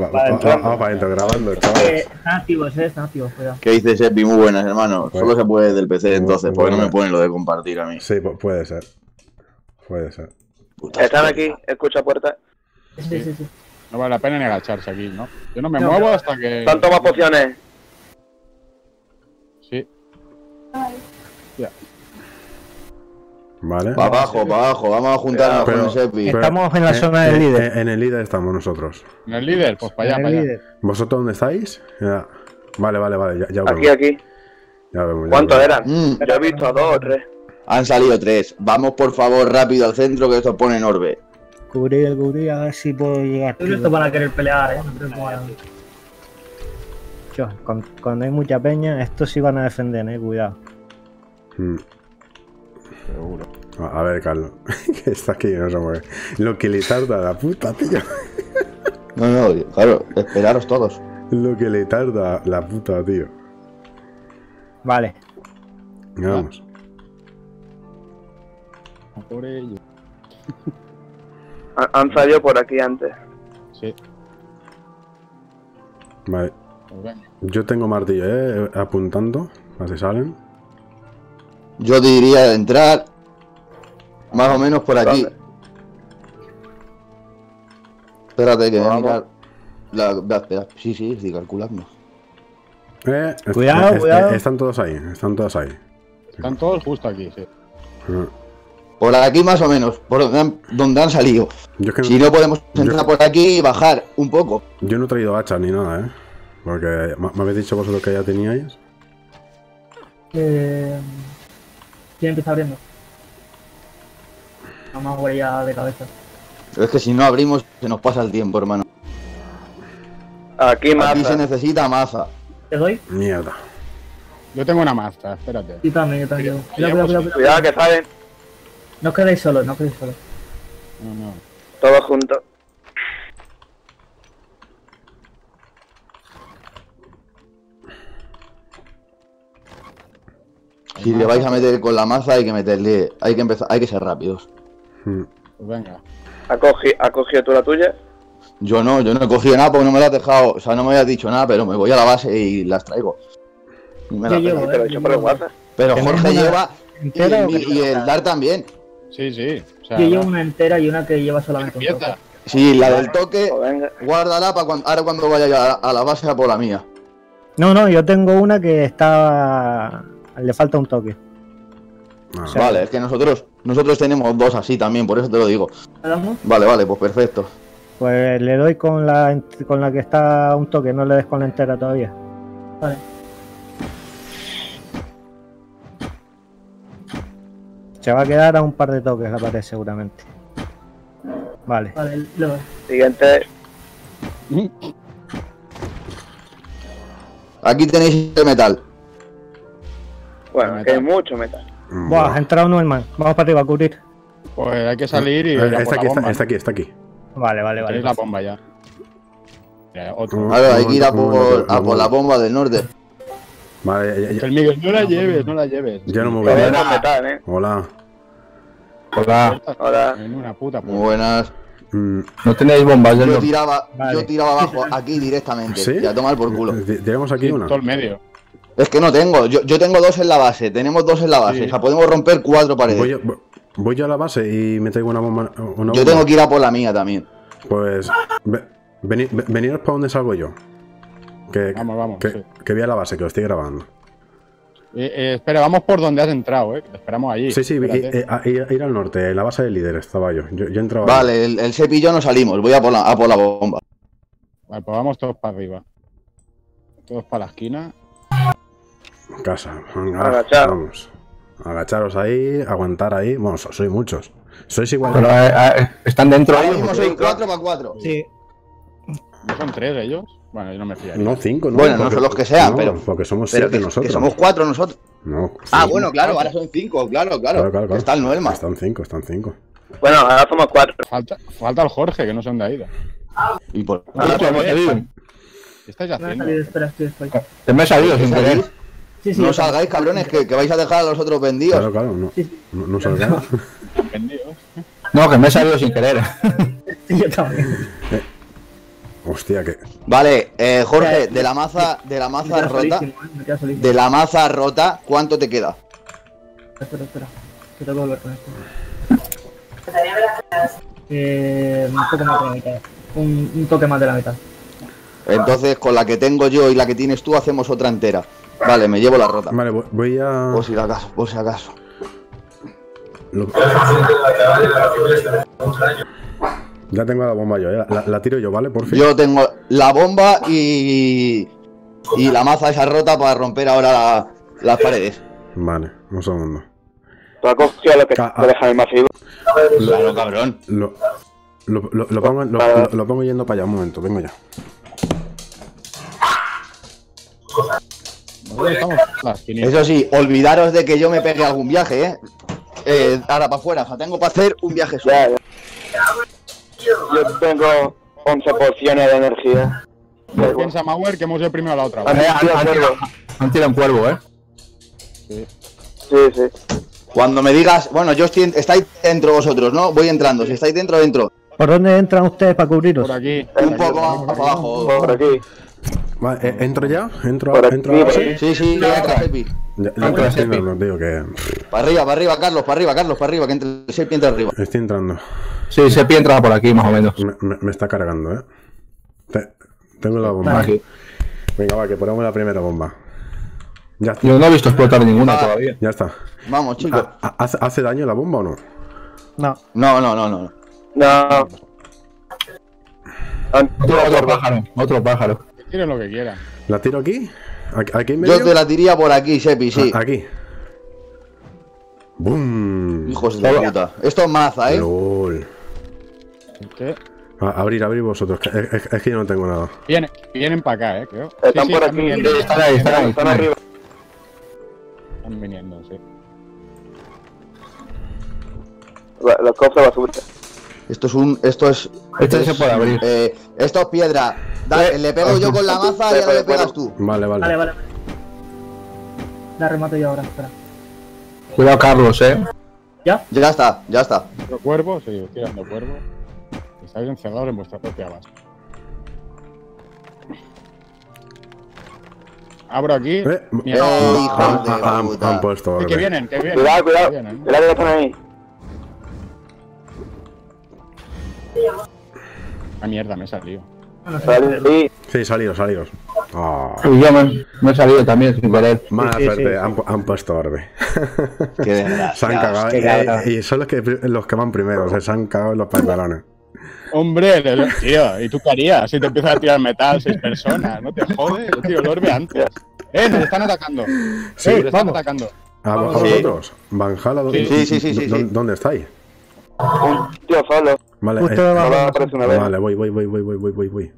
va- va- vamos para adentro grabando, Eh, chavales. están activos, eh, están activos, cuidado. ¿Qué dices, Epi? Muy buenas, hermano. Solo se puede del PC entonces, porque no me ponen lo de compartir a mí. Sí, pu- puede ser. Puede ser. Puta Están aquí, escucha puerta. Sí, sí, sí. No vale la pena ni agacharse aquí, ¿no? Yo no me No, muevo pero- hasta que. ¿Están tomas pociones? Sí. Vale. Pa' abajo, pa' abajo. Vamos a juntarnos Pero- con el Sepi. pero- Estamos en la eh, zona del eh, líder. eh, En el líder estamos nosotros. ¿En el líder? Pues para allá, para el allá. líder. ¿Vosotros dónde estáis? Ya. Vale, vale, vale. Ya, ya Aquí, vemos. aquí. Ya vemos. ya ¿Cuántos vemos. eran? Mm, Yo he visto a dos o tres. han salido tres. Vamos por favor rápido al centro que esto pone en orbe. Cubrir, cubrir, a ver si puedo llegar. Yo creo que estos van a querer pelear, eh. Yo, cuando hay mucha peña, estos sí van a defender, eh, cuidado. Mm. Seguro. A ver, Carlos. que está aquí, no se mueve. Lo que le tarda la puta, tío. No, no, claro, esperaros todos. Lo que le tarda la puta, tío. Vale, Vamos. A por ello. Han, salido por aquí antes. Sí, Vale. Yo tengo martillo, eh. Apuntando. A si salen. Yo diría de entrar más o menos por aquí. Espérate que voy a mirar. La, espera. Sí, sí, estoy calculando. Eh, est- Cuidado, est- cuidado. Están todos ahí, están todos ahí. Están todos justo aquí, sí. Ah, Por aquí más o menos, por donde han, donde han salido. Yo es que no, Si no podemos entrar yo- por aquí y bajar un poco. yo no he traído hacha ni nada, eh. Porque me me habéis dicho vosotros que ya teníais. Eh, ¿Quién empieza abriendo? Vamos a ya de cabeza. Pero es que si no abrimos se nos pasa el tiempo, hermano. Aquí Aquí se necesita maza. ¿Te doy? Mierda. Yo tengo una maza, espérate. Sí, también, yo también. Cuidado, cuidado, cuidado, cuidado. Cuidado que salen No os quedéis solos, no os quedéis solos. No, no. todos juntos. Si le vais a meter con la maza hay que meterle, hay que empezar, hay que ser rápidos. Pues venga. ¿Has cogi- has cogido tú la tuya? Yo no, yo no he cogido nada porque no me lo has dejado, o sea, no me habías dicho nada, pero me voy a la base y las traigo. Y me las llevo, dejo. Te lo he eh, dicho por el WhatsApp. Pero ¿Tenéis Jorge una lleva y el, qué? y el Dar también. Sí, sí. O sea, Yo llevo una entera y una que lleva solamente un toque. Sí, la del toque, Pues guárdala para cuando, ahora cuando vaya a, a la base a por la mía. No, no, yo tengo una que está. Le falta un toque. Ah, Vale, es que nosotros nosotros tenemos dos así también, por eso te lo digo. Vale, vale, pues perfecto. Pues le doy con la con la que está un toque, no le des con la entera todavía. Vale. Se va a quedar a un par de toques la pared seguramente. Vale. Vale, le doy. Siguiente. Aquí tenéis el metal. Bueno, Metal. que hay mucho metal. Buah, ha entrado Norman. Vamos para arriba a cubrir. Pues hay que salir y. Eh, está, aquí, bomba. está aquí, está aquí. Vale, vale, vale. la bomba ya. Ya, otro. Vale, hay que ir a por, un a por la bomba del norte. Vale, ya, ya- El Miguel, no la lleves, no la lleves. ya no me voy a es metal, ¿eh? Hola. Hola, Hola. En una puta Muy puta. buenas. Mm, no tenéis bombas del Yo norte. tiraba, Vale. yo tiraba abajo aquí directamente. ¿Sí? Y a tomar por culo. ¿Tiramos aquí Sí, una? todo el medio. Es que no tengo, yo, yo tengo dos en la base, tenemos dos en la base, Sí. o sea, podemos romper cuatro paredes. Voy, yo- voy yo a la base y me traigo una bomba. Una Yo bomba. tengo que ir a por la mía también. Pues. ve- veni- ve- veniros para donde salgo yo. Que, Vamos, vamos. que, sí. que voy a la base, que lo estoy grabando. Eh, eh, espera, vamos por donde has entrado, eh. Te esperamos allí. Sí, sí, eh, a- ir, ir al norte, en la base del líder estaba yo. Yo, yo entraba. Vale, el, el yo no salimos, voy a por la, a por la bomba. Vale, pues vamos todos para arriba. Todos para la esquina. Casa. Agachado. Vamos. Agacharos ahí, aguantar ahí. Bueno, so- sois muchos. Sois igual. Pero, eh, eh, están dentro Ahora mismo soy cuatro para cuatro. Sí. ¿No son tres ellos? Bueno, yo no me fiaría. No, cinco, no. Bueno, no son los que sean, no, pero- Porque somos Pero siete que, nosotros. que somos cuatro nosotros. No. Ah, sí. bueno, claro, ahora son cinco, claro, claro. Claro, claro, claro. Está el Noelma. Están cinco, están cinco. Bueno, ahora somos cuatro. Falta, falta el Jorge, que no sé dónde ha ido. Y por... ¿Qué estáis Me ha haciendo? salido, espera, estoy, estoy. Te me he salido sin querer. Sí, sí. No salgáis, cabrones, que, que vais a dejar a los otros vendidos. Claro, claro, no. No, no salgáis. No, que me he salido sin querer. Yo también. Hostia, que. Vale, eh, Jorge, de la maza, de la maza rota, eh, de la maza rota, ¿cuánto te queda? Espera, espera. Que tengo que volver con esto. Eh, un poco más de la mitad. Un, un toque más de la mitad. Entonces, con la que tengo yo y la que tienes tú, hacemos otra entera. Vale, me llevo la rota. Vale, voy- a. Por si acaso, por si acaso. lo- Ya tengo la bomba yo, ¿eh? la, la tiro yo, ¿vale? Por fin. Yo tengo la bomba y. Y la maza esa rota para romper ahora la- las paredes. Vale, un segundo. Tú has cogido lo que te deja el masivo. Claro, cabrón. Lo, lo, lo- lo pongo, lo, lo- lo pongo yendo para allá un momento, vengo ya. Eso sí, olvidaros de que yo me pegue algún viaje, ¿eh? eh ahora para afuera, o sea, tengo para hacer un viaje solo. Yo tengo 11 porciones de energía. Piensa, Mauer, que hemos ido primero a la otra. ¿vale? Han, han tirado, han tirado un cuervo, ¿eh? Sí, sí. Cuando me digas, bueno, yo estoy, estáis dentro vosotros, ¿no? Voy entrando, si estáis dentro, dentro. ¿Por dónde entran ustedes para cubriros? Por aquí. Un poco más para abajo. Por aquí. Vale, eh, ¿entro ya? ¿Entro, entro ahora por sí? Sí, sí, entra Sepi. Ya, ya Entra, Sepi. tío, que. Para arriba, para arriba, Carlos, para arriba, Carlos, para arriba, que entre Sepi entra arriba. Estoy entrando. Sí, Sepi entra por aquí, más o menos. Me, me- me está cargando, ¿eh? Te- tengo la bomba. Aquí. Venga, va, que ponemos la primera bomba. Ya, Yo no he visto explotar ninguna Ah. todavía. ya está. Vamos, chicos. ¿Ha- ha- ¿Hace, hace daño la bomba o no? No. No, no, no, no. No. Otro, otro pájaro, otro pájaro. Tiren lo que quieran. ¿La tiro aquí? ¿Aquí, en medio? Yo te la diría por aquí, Sepi, sí. Ah, aquí. ¡Bum! Hijos de puta. Esto es maza, ¿eh? LOL. ¿Qué? A- abrir, abrir vosotros. Es, es- es que yo no tengo nada. Vienen, vienen para acá, eh, creo. Están por aquí. Están ahí, están ahí. Están Están ahí. arriba. Están viniendo, sí. Los cofres basura. Esto es un. Esto es. Este es- se puede abrir. eh, esto es piedra. Dale, le pego yo con la maza y ahora le pegas tú. Vale, vale. Vale, vale. La remato yo ahora, espera. Cuidado, Carlos, ¿eh? ¿Ya? Ya está, ya está. ¿Otro cuervo? Sí, estoy dando cuervo. Estáis encerrados en vuestra propia base. Abro aquí. Eh, Mierda. Eh, hijos han, de han- puta. han puesto Sí, que orden. vienen, que vienen. Cuidado, que cuidado. vienen. Cuidado que están ahí. Ah, mierda, me he salido. Sí, saliros, saliros. Ah, Y yo me, me he salido también sin querer. mala Sí, suerte, sí. Han, pu- han puesto. Qué desgracia. Se han cagado. qué eh, y son los que, los que van primero, se, se han cagado en los pantalones. Hombre, tío, ¿y tú qué harías si te empiezas a tirar metal seis personas? ¿No te jode? Yo tiro el orbe antes. ¡Eh, nos están atacando! Sí, ¡Eh, nos están atacando! ¿A, vosotros? ¿Vanjala? ¿dónde, Sí, sí, sí, sí, dónde- sí. ¿Dónde estáis? Un tío solo. Vale, Justo eh, no vale, voy, voy, voy, voy, voy, voy, voy,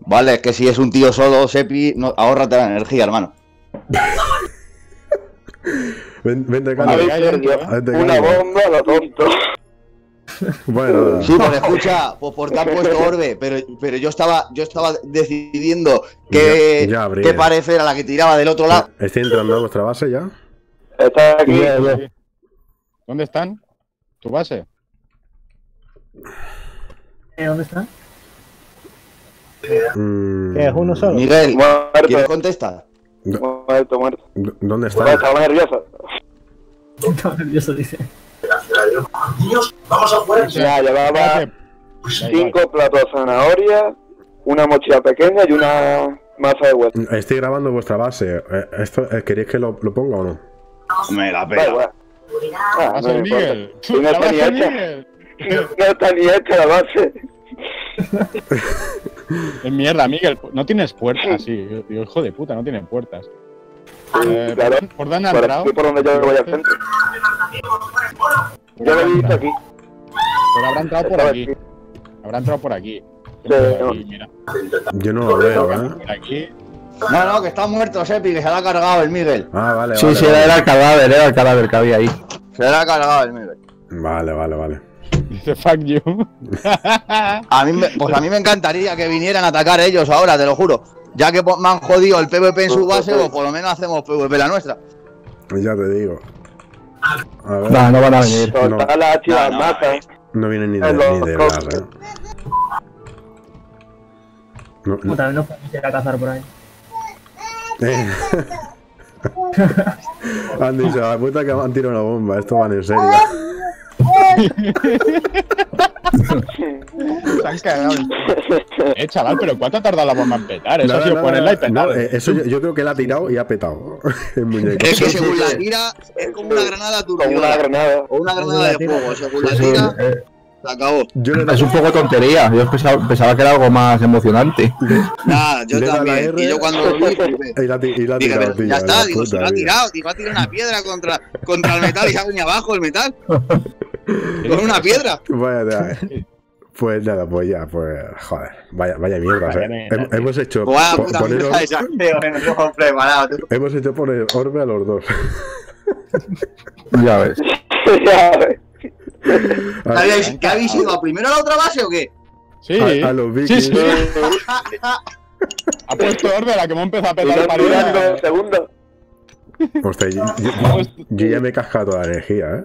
Vale, es que si es un tío solo, Sepi, no, ahórrate la energía, hermano. vente, calma. Una bomba, lo tonto. Bueno, sí, pues escucha, pues, pues porque han puesto orbe, pero, pero yo estaba, yo estaba decidiendo qué, qué eh. parecer a la que tiraba del otro lado. Eh, estoy entrando a nuestra base ya. Está aquí. ¿Dónde están? ¿Tu base? Eh, ¿Dónde está? Mm, ¿Qué es uno solo? Miguel, ¿quieres Muerto. contestar? Muerto, muerto. ¿Dónde está? Estaba nervioso. Estaba nervioso, dice. Ya, llevaba cinco platos de zanahoria, una mochila pequeña y una masa de huevo. Estoy grabando vuestra base. Eh, ¿Esto eh, queréis que lo, lo ponga o no? Me la Da igual. Ah, ¡Vas no. Miguel! No ¡La está ni base hecha. La base. Es mierda, Miguel. No tienes puertas, sí. Yo, hijo de puta, no tienen puertas. Eh, Claro. ¿por- ¿Por dónde ha Por entrado? aquí por donde yo voy al centro. Yo lo he visto aquí. Pero habrá entrado por aquí. Habrá entrado por aquí. Sí, Por aquí, mira. Yo no lo veo, ¿eh? Por aquí. No, no, que está muerto Sepi, que se la ha cargado el Miguel. Ah, vale, Sí, vale. sí, vale. era el cadáver, era el cadáver que había ahí. Se la ha cargado el Miguel. Vale, vale, vale. Dice fuck you. A mí me, pues a mí me encantaría que vinieran a atacar ellos ahora, te lo juro. Ya que po- me han jodido el PvP en su base, pues por lo menos hacemos PvP la nuestra. Ya te digo. A ver, No, no van a venir. No. No, no, no viene ni de, ni de ¿eh? No, no. también nos podemos ir a cazar por ahí. Eh. han dicho, la puta que han tirado una bomba, esto van en serio. Se han cagado. Eh, chaval, pero ¿cuánto ha tardado la bomba en petar? Eso ha Nada, sido nada, ponerla y no, petar. eh, eso yo, yo creo que la ha tirado y ha petado el muñeco. Es que según la tira, es como una granada Como una granada. O una granada de fuego. Según la Sí, tira, eh, se acabó. Yo le he es un poco tontería. Yo pensaba, pensaba que era algo más emocionante. Nada, yo Le también. R. Y yo cuando lo vi, y la, y la ha Dije, tirado, ya está, digo, se lo ha tirado, digo, ha tirado una piedra contra, contra el metal y se ha venido abajo el metal. Con una piedra. Vaya. Pues nada, pues ya, pues joder, vaya, vaya mierda. Vaya mierda. Hem- Hemos hecho Buah, puta poner, hemos hecho poner orbe a los dos. Ya ves. Ya ves. ¿Qué habéis, qué habéis ido? ¿A primero a la otra base o qué? Sí, A, a los vikings. sí. Ha puesto orden la que me ha empezado a petar no pared. durando segundos. Hostia, yo, yo- yo ya me he cascado toda la energía, ¿eh?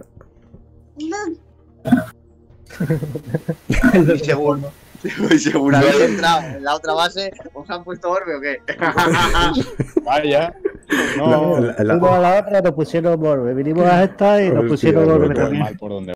Y según, y según habéis entrado en la otra base, ¿os han puesto orbe o qué? Vaya. No. La- la- la- Fuimos a la otra, nos pusieron Borbe. Vinimos a esta y nos pusieron Por también. mal por donde